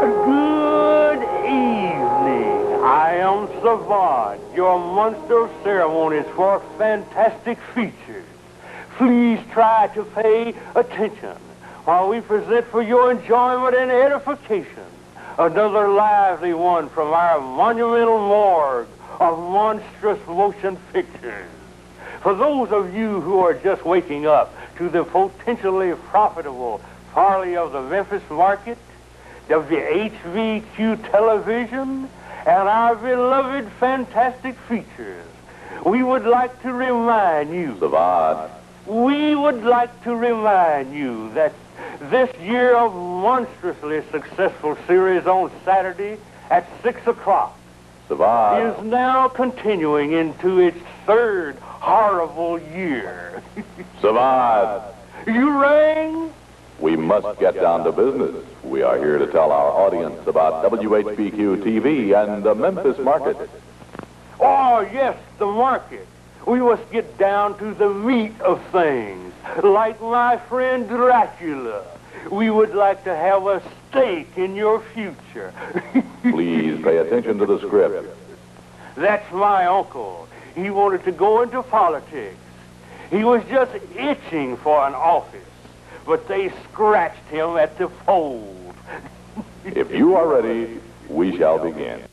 Good evening. I am Sivad, your monster of ceremonies for fantastic features. Please try to pay attention while we present for your enjoyment and edification another lively one from our monumental morgue of monstrous motion pictures. For those of you who are just waking up to the potentially profitable folly of the Memphis market, WHBQ television, and our beloved fantastic features, we would like to remind you. Sivad. We would like to remind you that this year of monstrously successful series on Saturday at 6 o'clock Sivad. is now continuing into its third horrible year. Sivad. you rang? We must get down to business. We are here to tell our audience about WHBQ TV and the Memphis market. Oh, yes, the market. We must get down to the meat of things. Like my friend Dracula, we would like to have a stake in your future. Please pay attention to the script. That's my uncle. He wanted to go into politics. He was just itching for an office, but they scratched him at the polls. If you are ready, we shall begin.